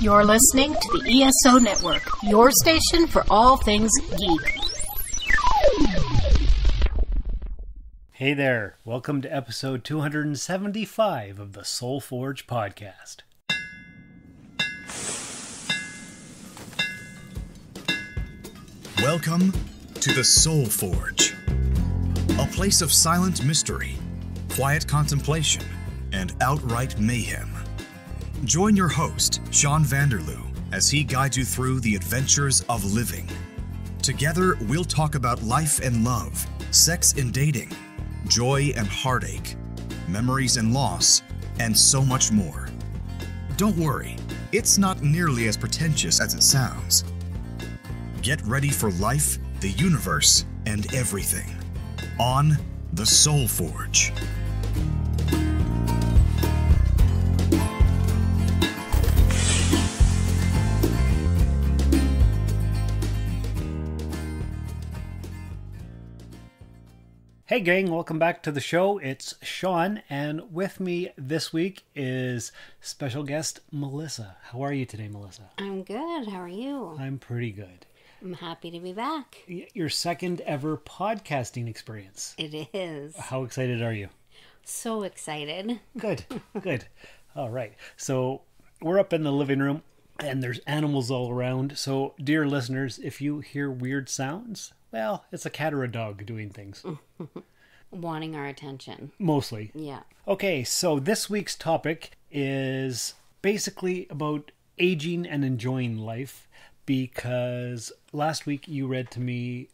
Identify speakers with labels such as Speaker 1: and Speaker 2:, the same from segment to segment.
Speaker 1: You're listening to the ESO Network, your station for all things geek.
Speaker 2: Hey there, welcome to episode 275 of the Soul Forge podcast.
Speaker 3: Welcome to the Soul Forge, a place of silent mystery, quiet contemplation, and outright mayhem. Join your host, Shawn Vanderloo, as he guides you through the adventures of living. Together, we'll talk about life and love, sex and dating, joy and heartache, memories and loss, and so much more. Don't worry, it's not nearly as pretentious as it sounds. Get ready for life, the universe, and everything on the Soul Forge.
Speaker 2: Hey, gang, welcome back to the show. It's Shawn, and with me this week is special guest Melissa. How are you today, Melissa?
Speaker 4: I'm good. How are you?
Speaker 2: I'm pretty good.
Speaker 4: I'm happy to be back.
Speaker 2: Your second ever podcasting experience.
Speaker 4: It is.
Speaker 2: How excited are you?
Speaker 4: So excited.
Speaker 2: Good, good. All right. So we're up in the living room and there's animals all around. So, dear listeners, if you hear weird sounds, well, it's a cat or a dog doing things.
Speaker 4: Wanting our attention.
Speaker 2: Mostly.
Speaker 4: Yeah.
Speaker 2: Okay, so this week's topic is basically about aging and enjoying life because last week you read to me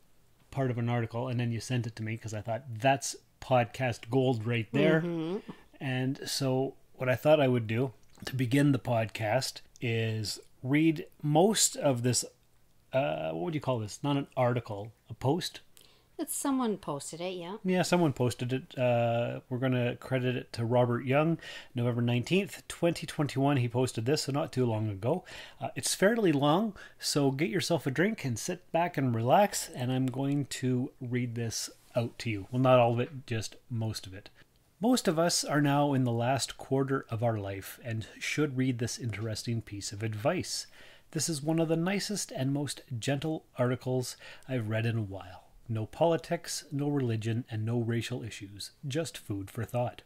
Speaker 2: part of an article and then you sent it to me because I thought that's podcast gold right there. Mm-hmm. And so, what I thought I would do to begin the podcast is read most of this. Uh, what would you call this? Not an article, a post.
Speaker 4: It's someone posted it, yeah.
Speaker 2: Yeah, someone posted it. Uh, we're going to credit it to Robert Young, November 19th, 2021. He posted this, so not too long ago. Uh, it's fairly long, so get yourself a drink and sit back and relax, and I'm going to read this out to you. Well, not all of it, just most of it. Most of us are now in the last quarter of our life and should read this interesting piece of advice. This is one of the nicest and most gentle articles I've read in a while. No politics, no religion, and no racial issues, just food for thought.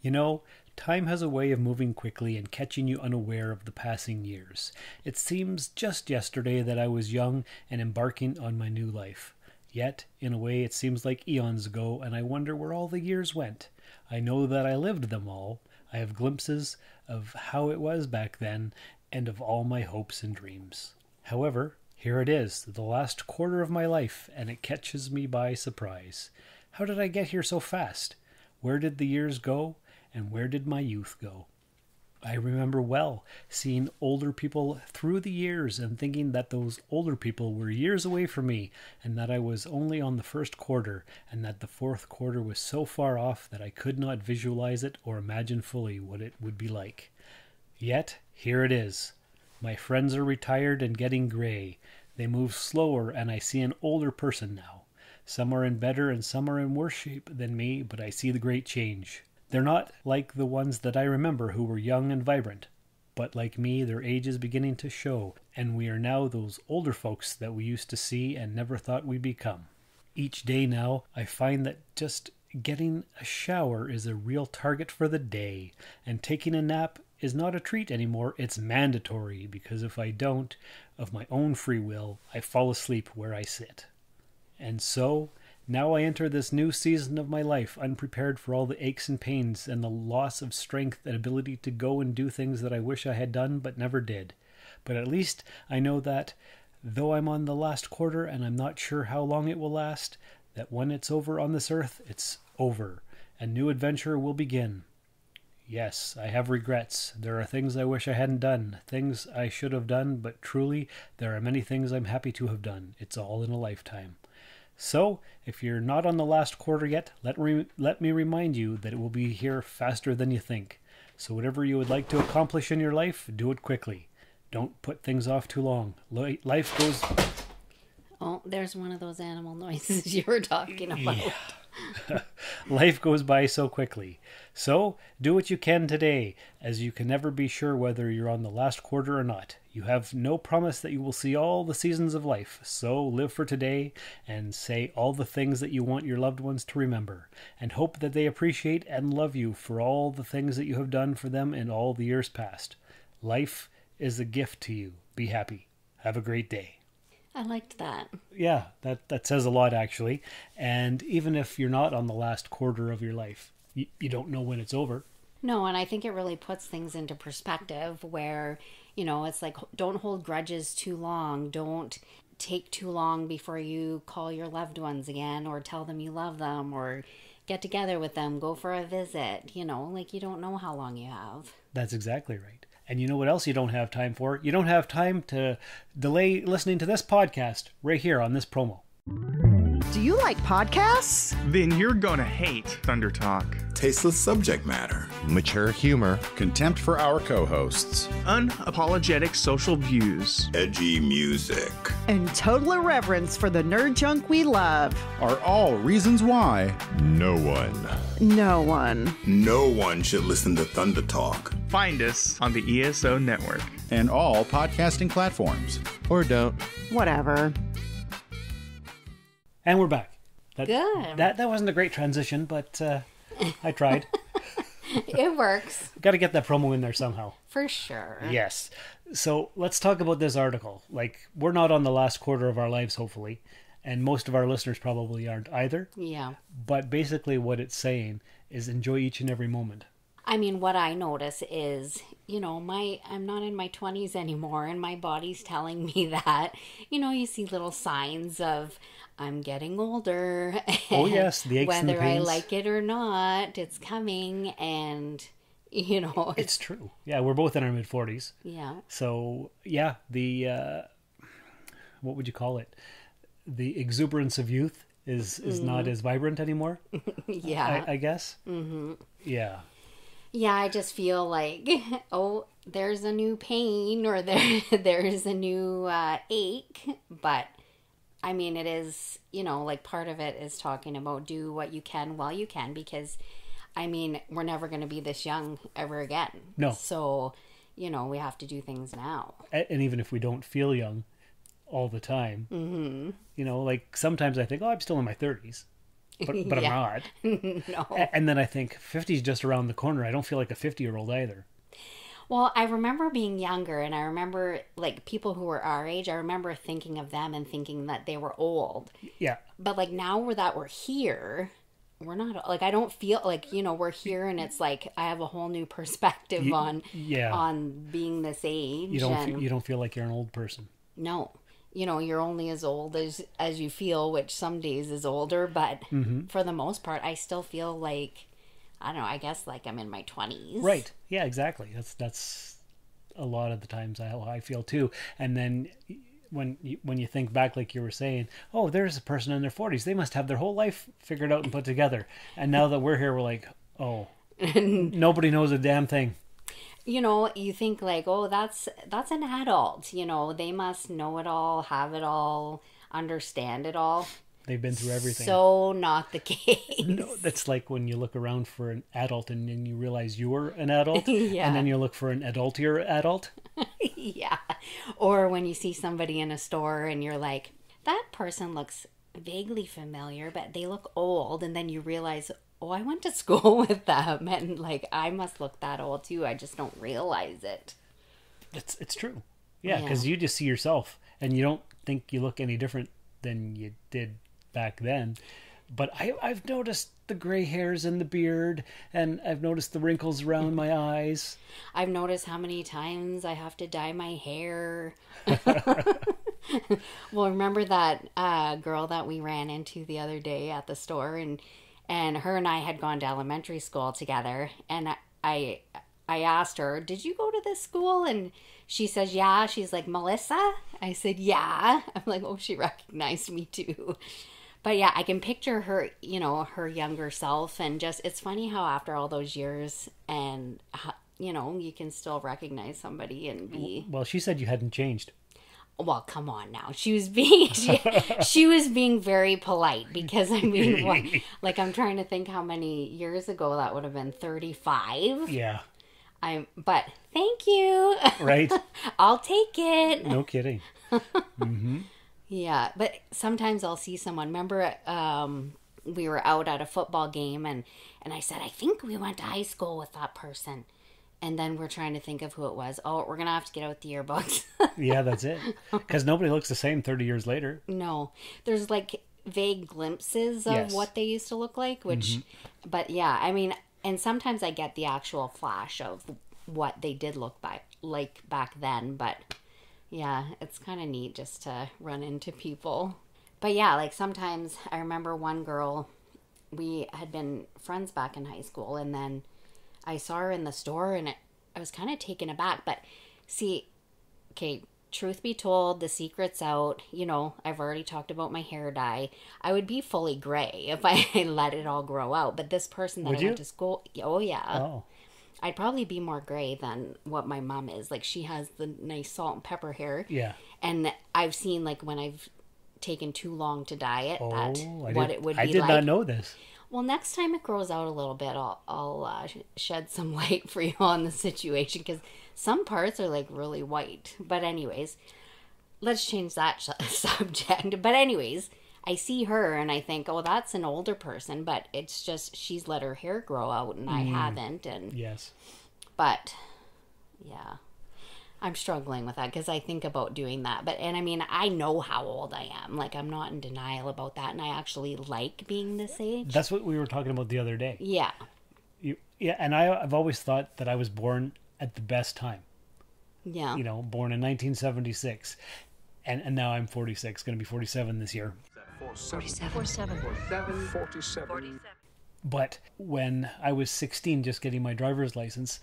Speaker 2: You know, time has a way of moving quickly and catching you unaware of the passing years. It seems just yesterday that I was young and embarking on my new life. Yet, in a way, it seems like eons ago, and I wonder where all the years went. I know that I lived them all. I have glimpses of how it was back then, and of all my hopes and dreams. However, here it is, the last quarter of my life, and it catches me by surprise. How did I get here so fast? Where did the years go, and where did my youth go? I remember well seeing older people through the years and thinking that those older people were years away from me and that I was only on the first quarter and that the fourth quarter was so far off that I could not visualize it or imagine fully what it would be like. Yet, here it is. My friends are retired and getting gray. They move slower, and I see an older person now. Some are in better and some are in worse shape than me, but I see the great change. They're not like the ones that I remember who were young and vibrant, but like me, their age is beginning to show, and we are now those older folks that we used to see and never thought we'd become. Each day now, I find that just getting a shower is a real target for the day, and taking a nap is not a treat anymore, it's mandatory, because if I don't, of my own free will, I fall asleep where I sit. And so, now I enter this new season of my life unprepared for all the aches and pains and the loss of strength and ability to go and do things that I wish I had done but never did. But at least I know that, though I'm on the last quarter and I'm not sure how long it will last, that when it's over on this earth, it's over. A new adventure will begin. Yes, I have regrets. There are things I wish I hadn't done, things I should have done, but truly, there are many things I'm happy to have done. It's all in a lifetime. So, if you're not on the last quarter yet, let, re- let me remind you that it will be here faster than you think. So, whatever you would like to accomplish in your life, do it quickly. Don't put things off too long. Life goes.
Speaker 4: Oh, there's one of those animal noises you were talking about.
Speaker 2: Yeah. Life goes by so quickly. So, do what you can today, as you can never be sure whether you're on the last quarter or not. You have no promise that you will see all the seasons of life, so live for today and say all the things that you want your loved ones to remember, and hope that they appreciate and love you for all the things that you have done for them in all the years past. Life is a gift to you. Be happy. Have a great day
Speaker 4: I liked that.
Speaker 2: yeah, that that says a lot actually. And even if you're not on the last quarter of your life, you, you don't know when it's over.
Speaker 4: No, and I think it really puts things into perspective where, you know, it's like don't hold grudges too long. Don't take too long before you call your loved ones again or tell them you love them or get together with them, go for a visit. You know, like you don't know how long you have.
Speaker 2: That's exactly right. And you know what else you don't have time for? You don't have time to delay listening to this podcast right here on this promo.
Speaker 5: Do you like podcasts?
Speaker 6: Then you're gonna hate Thunder Talk.
Speaker 7: Tasteless subject matter,
Speaker 8: mature humor,
Speaker 9: contempt for our co hosts,
Speaker 6: Unapologetic social views.
Speaker 7: edgy music.
Speaker 5: And total irreverence for the nerd junk we love.
Speaker 9: are all reasons why
Speaker 8: no one.
Speaker 5: No one.
Speaker 7: No one should listen to Thunder Talk.
Speaker 6: Find us on the ESO network.
Speaker 9: and all podcasting platforms.
Speaker 8: Or don't.
Speaker 5: Whatever.
Speaker 2: And we're back. That,
Speaker 4: Good.
Speaker 2: That that wasn't a great transition, but uh, I tried.
Speaker 4: it works
Speaker 2: Got to get that promo in there somehow.
Speaker 4: for sure.
Speaker 2: Yes. So let's talk about this article. Like, we're not on the last quarter of our lives, hopefully, and most of our listeners probably aren't either.
Speaker 4: Yeah.
Speaker 2: But basically, what it's saying is enjoy each and every moment.
Speaker 4: I mean, what I notice is, you know, my I'm not in my 20s anymore and my body's telling me that. You know, you see little signs of I'm getting older.
Speaker 2: Oh, yes, the aches and the
Speaker 4: whether I like it or not, it's coming and you know,
Speaker 2: It's
Speaker 4: it's
Speaker 2: true. Yeah, we're both in our mid 40s.
Speaker 4: yeah.
Speaker 2: So, yeah, the uh, what would you call it? The exuberance of youth is is not as vibrant anymore.
Speaker 4: Yeah.
Speaker 2: I, I guess. Mm-hmm. Yeah.
Speaker 4: Yeah, I just feel like, oh, there's a new pain or there there's a new uh, ache, but I mean, it is you know like part of it is talking about do what you can while you can because, I mean, we're never going to be this young ever again.
Speaker 2: No.
Speaker 4: So, you know, we have to do things now.
Speaker 2: And even if we don't feel young all the time, mm-hmm. you know, like sometimes I think, oh, I'm still in my 30s, but but
Speaker 4: Yeah.
Speaker 2: I'm not.
Speaker 4: no.
Speaker 2: And then I think 50 is just around the corner. I don't feel like a 50 year old either.
Speaker 4: Well, I remember being younger, and I remember like people who were our age. I remember thinking of them and thinking that they were old.
Speaker 2: Yeah.
Speaker 4: but like now we're that we're here we're not like i don't feel like you know we're here and it's like i have a whole new perspective
Speaker 2: You-
Speaker 4: on
Speaker 2: yeah.
Speaker 4: on being this age
Speaker 2: You don't
Speaker 4: and
Speaker 2: feel, you don't feel like you're an old person.
Speaker 4: no you know you're only as old as as you feel which some days is older but
Speaker 2: Mm-hmm.
Speaker 4: for the most part i still feel like i don't know i guess like i'm in my 20s
Speaker 2: Right. Yeah, exactly. That's that's a lot of the times how I feel too. And then when you, when you think back, like you were saying, oh, there's a person in their 40s. They must have their whole life figured out and put together. And now that we're here, we're like, oh, nobody knows a damn thing.
Speaker 4: You know you think like oh that's that's an adult you know they must know it all have it all understand it all
Speaker 2: They've been through everything.
Speaker 4: So not the case.
Speaker 2: no, that's like when you look around for an adult and then you realize you're an adult,
Speaker 4: Yeah.
Speaker 2: and then you look for an adultier adult.
Speaker 4: yeah. Or when you see somebody in a store and you're like, that person looks vaguely familiar, but they look old, and then you realize, oh, I went to school with them, and like I must look that old too. I just don't realize it.
Speaker 2: It's it's true. Yeah,
Speaker 4: Yeah.
Speaker 2: because you just see yourself and you don't think you look any different than you did back then. But I, I've noticed the gray hairs and the beard, and I've noticed the wrinkles around my eyes.
Speaker 4: I've noticed how many times I have to dye my hair. well, remember that uh, girl that we ran into the other day at the store, and and her and I had gone to elementary school together, and I I asked her, "Did you go to this school?" and she says, "Yeah." She's like, "Melissa." I said, "Yeah." I'm like, "Oh, she recognized me too." But yeah, I can picture her, you know, her younger self, and just it's funny how after all those years, and you know, you can still recognize somebody and be.
Speaker 2: Well, she said you hadn't changed.
Speaker 4: Well, come on now. She was being she, she was being very polite because I mean, what, like I'm trying to think how many years ago that would have been 35.
Speaker 2: Yeah.
Speaker 4: i'm but thank you.
Speaker 2: Right.
Speaker 4: I'll take it.
Speaker 2: No kidding.
Speaker 4: Yeah, but sometimes I'll see someone. Remember, um, we were out at a football game, and and I said, I think we went to high school with that person. And then we're trying to think of who it was. Oh, we're gonna have to get out the yearbooks.
Speaker 2: Yeah, that's it. Because nobody looks the same 30 years later.
Speaker 4: no, there's like vague glimpses of
Speaker 2: Yes.
Speaker 4: what they used to look like. Which, mm-hmm. but yeah, I mean, and sometimes I get the actual flash of what they did look by like back then. But yeah, it's kind of neat just to run into people. But yeah, like sometimes I remember one girl, we had been friends back in high school, and then I saw her in the store, and it, I was kind of taken aback. But see, okay, truth be told, the secret's out. You know, I've already talked about my hair dye. I would be fully gray if I let it all grow out. But this person that
Speaker 2: Would
Speaker 4: I
Speaker 2: you?
Speaker 4: went to school, oh yeah,
Speaker 2: Oh.
Speaker 4: I'd probably be more gray than what my mom is. Like she has the nice salt and pepper hair.
Speaker 2: Yeah.
Speaker 4: And I've seen like when I've taken too long to dye it,
Speaker 2: Oh,
Speaker 4: that what it would be like.
Speaker 2: I did
Speaker 4: like.
Speaker 2: not know this.
Speaker 4: Well, next time it grows out a little bit, I'll I'll uh, sh- shed some light for you on the situation because some parts are like really white. But anyways, let's change that subject. But anyways, I see her and I think, oh, that's an older person, but it's just she's let her hair grow out and I haven't, and
Speaker 2: Yes.
Speaker 4: but yeah i'm struggling with that because i think about doing that but and i mean i know how old i am like i'm not in denial about that and i actually like being this age
Speaker 2: That's what we were talking about the other day.
Speaker 4: yeah
Speaker 2: You, yeah, and I, I've always thought that I was born at the best time.
Speaker 4: yeah
Speaker 2: You know, born in 1976. And, and now I'm 46, going to be 47 this year. 47. 47. 47. 47. But when I was 16, just getting my driver's license,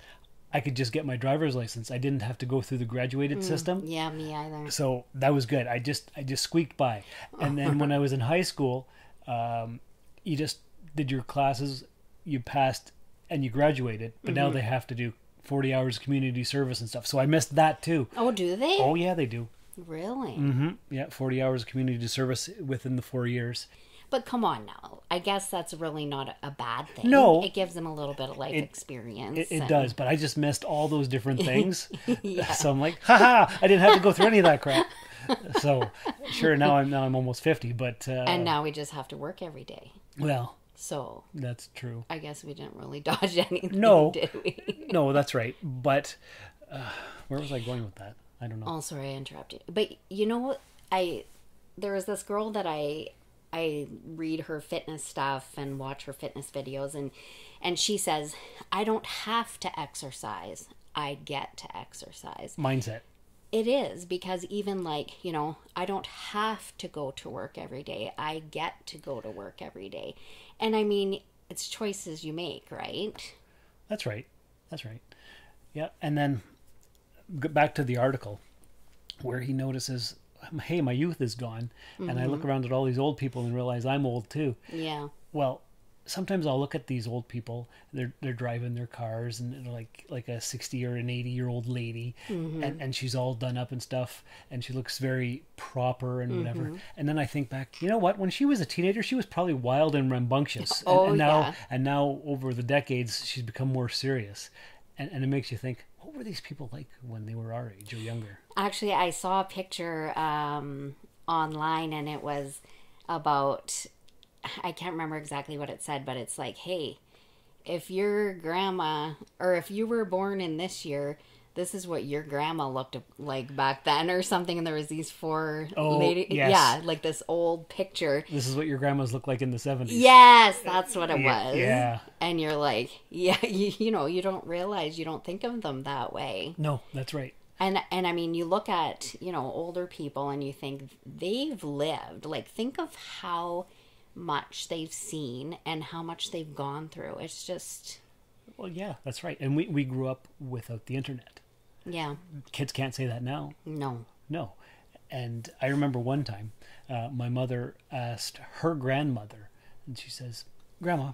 Speaker 2: I could just get my driver's license. I didn't have to go through the graduated system.
Speaker 4: yeah me either
Speaker 2: So that was good. I just I just squeaked by. And then when I was in high school, um, you just did your classes, you passed, and you graduated. But now they have to do 40 hours of community service and stuff. So I missed that too.
Speaker 4: oh do they
Speaker 2: Oh yeah, they do.
Speaker 4: really
Speaker 2: Mm-hmm. Yeah, 40 hours of community service within the four years.
Speaker 4: But come on now i guess that's really not a, bad thing
Speaker 2: No.
Speaker 4: it gives them a little bit of life
Speaker 2: It-
Speaker 4: experience
Speaker 2: It, it
Speaker 4: and-
Speaker 2: does, but I just missed all those different things. So I'm like, haha, I didn't have to go through any of that crap. So sure, now I'm now I'm almost 50, but uh,
Speaker 4: and now we just have to work every day
Speaker 2: well,
Speaker 4: so
Speaker 2: that's true.
Speaker 4: i guess we didn't really dodge anything
Speaker 2: No.
Speaker 4: did we
Speaker 2: No, that's right. But uh, where was I going with that? I don't know.
Speaker 4: Oh, sorry, I interrupted. But you know what? I there was this girl that I I read her fitness stuff and watch her fitness videos, and and she says I don't have to exercise. I get to exercise.
Speaker 2: Mindset.
Speaker 4: It is because even like, you know, I don't have to go to work every day. I get to go to work every day. And I mean, it's choices you make, right?
Speaker 2: That's right. That's right. Yeah, and then back to the article where he notices, hey, my youth is gone, and I look mm-hmm. around at all these old people and realize I'm old too.
Speaker 4: Yeah.
Speaker 2: Well, sometimes I'll look at these old people. They're they're driving their cars, and like like a sixty or an eighty year old lady, mm-hmm. and and she's all done up and stuff, and she looks very proper and whatever. Mm-hmm. And then I think back, you know what? When she was a teenager, she was probably wild and rambunctious. Oh, and,
Speaker 4: Oh,
Speaker 2: and now
Speaker 4: yeah.
Speaker 2: and now over the decades, she's become more serious, and and it makes you think, were these people like when they were our age or younger?
Speaker 4: Actually, I saw a picture um, online and it was about, I can't remember exactly what it said, but it's like, hey, if your grandma, or if you were born in this year, this is what your grandma looked like back then, or something. And there was these four
Speaker 2: Oh,
Speaker 4: lady,
Speaker 2: yes.
Speaker 4: yeah, like this old picture.
Speaker 2: This is what your grandmas looked like in the seventies.
Speaker 4: Yes, that's what it was.
Speaker 2: yeah.
Speaker 4: And you're like, yeah, you, you know, you don't realize, you don't think of them that way.
Speaker 2: No, that's right.
Speaker 4: And and I mean, you look at you know older people and you think they've lived. Like, think of how much they've seen and how much they've gone through. It's just
Speaker 2: Well, yeah, that's right. And we we grew up without the internet.
Speaker 4: Yeah,
Speaker 2: Kids can't say that now.
Speaker 4: no,
Speaker 2: No. And I remember one time, uh, my mother asked her grandmother, and she says, "Grandma,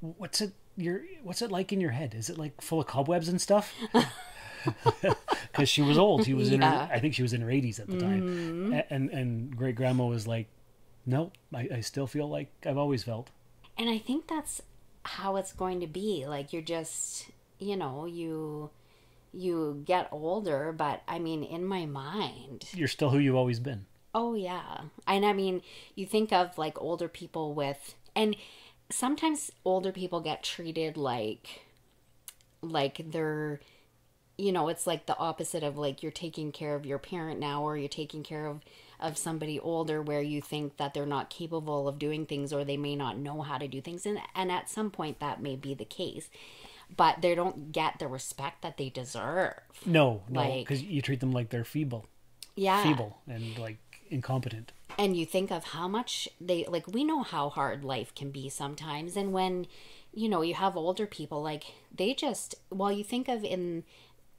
Speaker 2: what's it your what's it like in your head? Is it like full of cobwebs and stuff?" because she was old. She was in her, I think she was in her 80s at the time. A- And and great grandma was like, "No, I, I still feel like I've always felt."
Speaker 4: And I think that's how it's going to be. Like you're just, you know, you you get older, but I mean, in my mind,
Speaker 2: You're still who you've always been.
Speaker 4: oh yeah. And I mean, you think of like older people with and sometimes older people get treated like like they're you know, it's like the opposite of like you're taking care of your parent now or you're taking care of of somebody older where you think that they're not capable of doing things or they may not know how to do things and and at some point that may be the case. But they don't get the respect that they deserve.
Speaker 2: No, no,
Speaker 4: Like-
Speaker 2: because you treat them like they're feeble,
Speaker 4: Yeah.
Speaker 2: feeble, and like incompetent.
Speaker 4: and you think of how much they like we know how hard life can be sometimes and when you know you have older people like they just well you think of in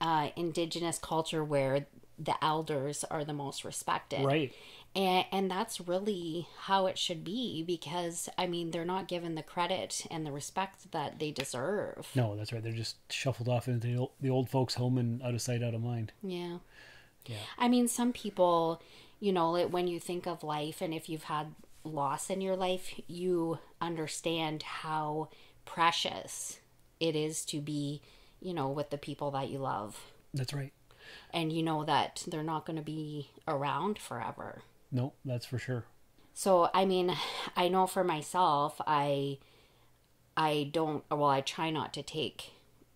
Speaker 4: uh indigenous culture where the elders are the most respected
Speaker 2: Right.
Speaker 4: And and that's really how it should be because i mean they're not given the credit and the respect that they deserve
Speaker 2: No, that's right. They're just shuffled off into the old, the old folks' home and out of sight, out of mind.
Speaker 4: Yeah.
Speaker 2: Yeah.
Speaker 4: I mean, some people, you know, like, when you think of life and if you've had loss in your life, you understand how precious it is to be, you know, with the people that you love.
Speaker 2: That's right.
Speaker 4: And you know that they're not going to be around forever.
Speaker 2: No, that's for sure.
Speaker 4: So, I mean, I know for myself, I I don't well, I try not to take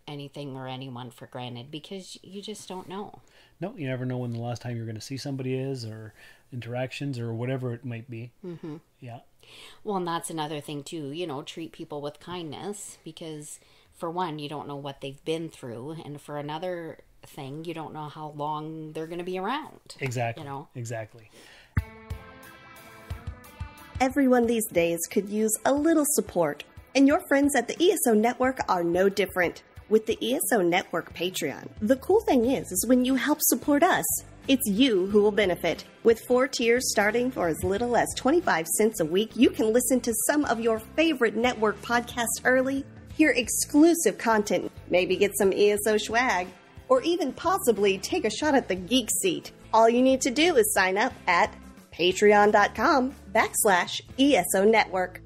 Speaker 4: anything or anyone for granted because you just don't know.
Speaker 2: No, you never know when the last time you're going to see somebody is, or interactions, or whatever it might be.
Speaker 4: Mhm.
Speaker 2: Yeah.
Speaker 4: Well, and that's another thing too, you know, treat people with kindness because for one, you don't know what they've been through, and for another thing, you don't know how long they're going to be around.
Speaker 2: Exactly.
Speaker 4: You know.
Speaker 2: Exactly.
Speaker 10: Everyone these days could use a little support, and your friends at the ESO Network are no different. With the ESO Network Patreon, the cool thing is, is when you help support us, it's you who will benefit. With four tiers starting for as little as 25 cents a week, you can listen to some of your favorite network podcasts early, hear exclusive content, maybe get some ESO swag, or even possibly take a shot at the geek seat. All you need to do is sign up at patreon.com backslash ESO network.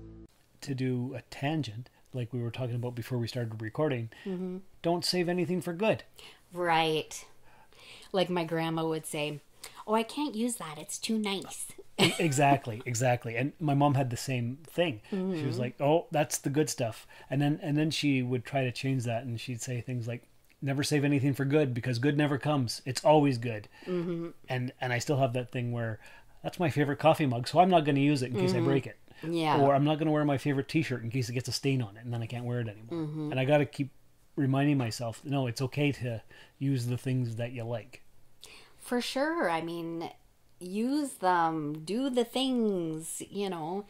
Speaker 2: To do a tangent, like we were talking about before we started recording,
Speaker 4: Mhm.
Speaker 2: don't save anything for good.
Speaker 4: Right. Like my grandma would say, "Oh, I can't use that. It's too nice."
Speaker 2: Exactly, exactly. And my mom had the same thing. She was
Speaker 4: Mhm.
Speaker 2: like, "Oh, that's the good stuff," and then and then she would try to change that, and she'd say things like, "Never save anything for good because good never comes. It's always good."
Speaker 4: Mhm.
Speaker 2: And and I still have that thing where that's my favorite coffee mug, so I'm not going to use it in case I
Speaker 4: Mhm.
Speaker 2: break it.
Speaker 4: Yeah.
Speaker 2: Or I'm not going to wear my favorite T-shirt in case it gets a stain on it, and then I can't wear it anymore.
Speaker 4: Mhm.
Speaker 2: And I got to keep reminding myself, no, it's okay to use the things that you like.
Speaker 4: For sure. I mean, use them, do the things, you know,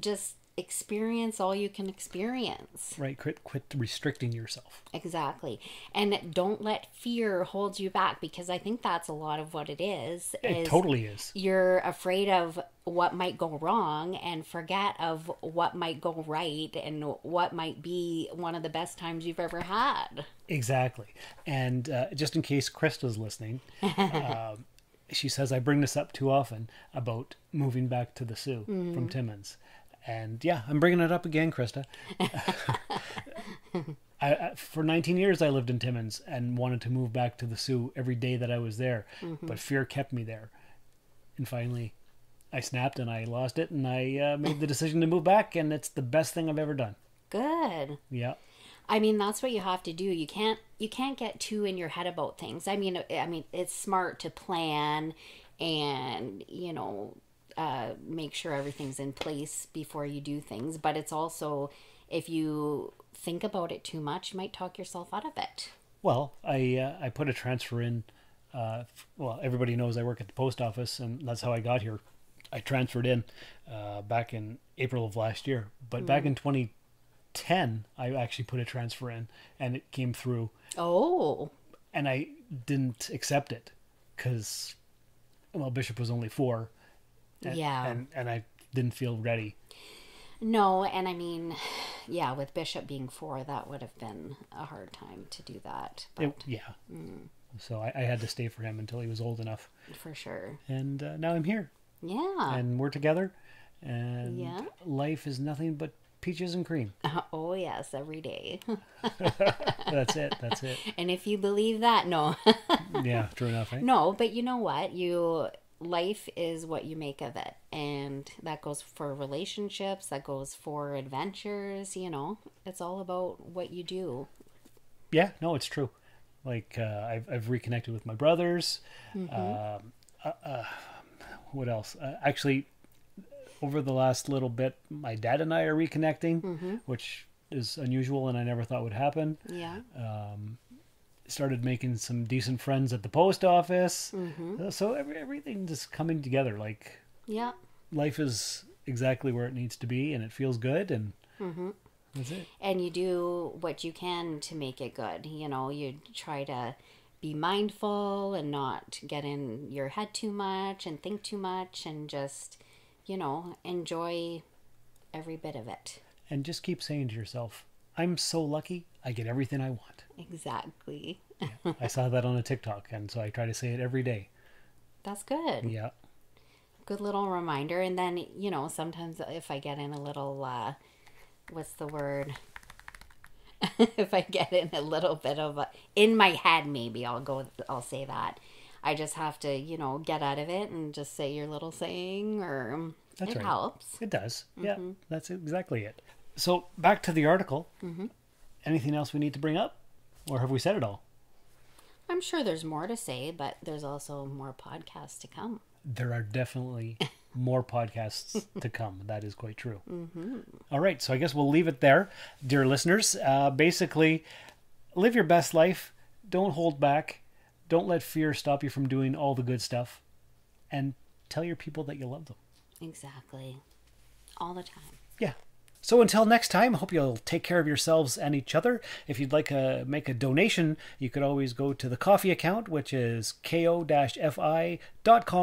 Speaker 4: just experience all you can experience.
Speaker 2: Right? Quit quit restricting yourself.
Speaker 4: Exactly. And don't let fear hold you back because I think that's a lot of what it is.
Speaker 2: It
Speaker 4: is
Speaker 2: totally is.
Speaker 4: You're afraid of what might go wrong and forget of what might go right and what might be one of the best times you've ever had.
Speaker 2: Exactly. And uh, just in case Krista's listening, um, she says I bring this up too often about moving back to the Soo from
Speaker 4: Mhm.
Speaker 2: Timmins. And yeah, I'm bringing it up again, Krista. I, I, for 19 years, I lived in Timmins and wanted to move back to the Soo every day that I was there,
Speaker 4: Mhm.
Speaker 2: but fear kept me there. And finally, I snapped and I lost it, and I uh, made the decision to move back, and it's the best thing I've ever done.
Speaker 4: Good.
Speaker 2: Yeah.
Speaker 4: I mean, that's what you have to do. You can't you can't get too in your head about things. I mean, I mean, it's smart to plan and you know uh, make sure everything's in place before you do things. But it's also if you think about it too much, you might talk yourself out of it.
Speaker 2: Well, I uh, I put a transfer in. Uh, well, everybody knows I work at the post office, and that's how I got here. I transferred in uh, back in April of last year, but back
Speaker 4: Mm.
Speaker 2: in 2010, I actually put a transfer in, and it came through.
Speaker 4: Oh.
Speaker 2: And I didn't accept it because, well, Bishop was only four. And,
Speaker 4: Yeah.
Speaker 2: and and I didn't feel ready.
Speaker 4: No, and I mean, yeah, with Bishop being four, that would have been a hard time to do that. But
Speaker 2: It- yeah.
Speaker 4: mm.
Speaker 2: So I, I had to stay for him until he was old enough,
Speaker 4: For sure.
Speaker 2: and uh, now I'm here,
Speaker 4: Yeah.
Speaker 2: and we're together, and
Speaker 4: Yeah.
Speaker 2: life is nothing but peaches and cream.
Speaker 4: oh yes, every day.
Speaker 2: That's it. That's it.
Speaker 4: and if you believe that, no.
Speaker 2: Yeah, true enough. Right?
Speaker 4: no, but you know what? You life is what you make of it. And that goes for relationships, that goes for adventures, you know. It's all about what you do.
Speaker 2: Yeah, no, it's true. Like uh, I've I've reconnected with my brothers.
Speaker 4: Mhm.
Speaker 2: Um, uh, uh, what else? Uh, actually, over the last little bit, my dad and I are reconnecting,
Speaker 4: Mhm.
Speaker 2: which is unusual and I never thought would happen.
Speaker 4: Yeah.
Speaker 2: Um, started making some decent friends at the post office.
Speaker 4: Mhm.
Speaker 2: Uh, So every, everything just coming together. Like
Speaker 4: Yeah.
Speaker 2: life is exactly where it needs to be, and it feels good. And
Speaker 4: Mhm.
Speaker 2: that's it.
Speaker 4: and you do what you can to make it good. You know, you try to be mindful and not get in your head too much and think too much and just, you know, enjoy every bit of it.
Speaker 2: And just keep saying to yourself, "I'm so lucky. I get everything I want."
Speaker 4: Exactly.
Speaker 2: I saw that on a TikTok, and so I try to say it every day.
Speaker 4: That's good.
Speaker 2: Yeah.
Speaker 4: Good little reminder. And then, you know, sometimes if I get in a little, uh, what's the word? if I get in a little bit of a, in my head, maybe I'll go, I'll say that. I just have to, you know, get out of it and just say your little saying or
Speaker 2: That's
Speaker 4: it
Speaker 2: right.
Speaker 4: helps.
Speaker 2: It does. Yeah,
Speaker 4: Mhm.
Speaker 2: that's exactly it. So back to the article.
Speaker 4: Mhm.
Speaker 2: Anything else we need to bring up, or have we said it all?
Speaker 4: I'm sure there's more to say, but there's also more podcasts to come.
Speaker 2: There are definitely more podcasts to come. That is quite true.
Speaker 4: Mm-hmm.
Speaker 2: All right, so I guess we'll leave it there, dear listeners. Uh, basically, live your best life. Don't hold back. Don't let fear stop you from doing all the good stuff. And tell your people that you love them.
Speaker 4: Exactly. All the time.
Speaker 2: Yeah. So until next time, I hope you'll take care of yourselves and each other. If you'd like to make a donation, you could always go to the Ko-fi account, which is ko-fi.com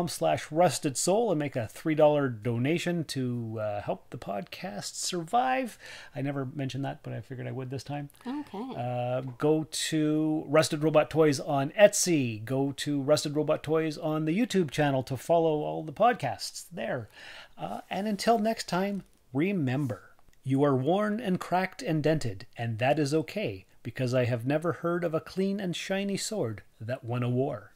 Speaker 2: slash rusted soul and make a $3 donation to uh, help the podcast survive. I never mentioned that, but I figured I would this time.
Speaker 4: Okay.
Speaker 2: Uh, go to Rusted Robot Toys on Etsy. Go to Rusted Robot Toys on the YouTube channel to follow all the podcasts there. Uh, and until next time, remember you are worn and cracked and dented, and that is okay because I have never heard of a clean and shiny sword that won a war.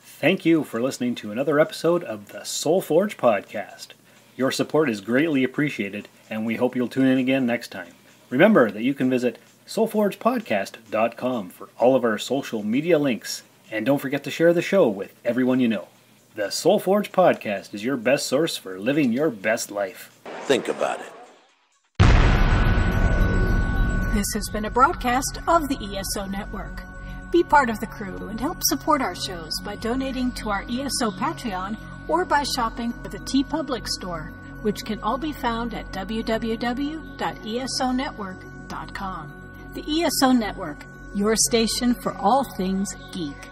Speaker 2: Thank you for listening to another episode of the Soul Forge podcast. Your support is greatly appreciated, and we hope you'll tune in again next time. Remember that you can visit soulforgepodcast.com for all of our social media links, and don't forget to share the show with everyone you know. The Soul Forge podcast is your best source for living your best life.
Speaker 11: Think about it.
Speaker 1: This has been a broadcast of the ESO Network. Be part of the crew and help support our shows by donating to our ESO Patreon or by shopping at the TeePublic store, which can all be found at www.esonetwork.com. The ESO Network, your station for all things geek.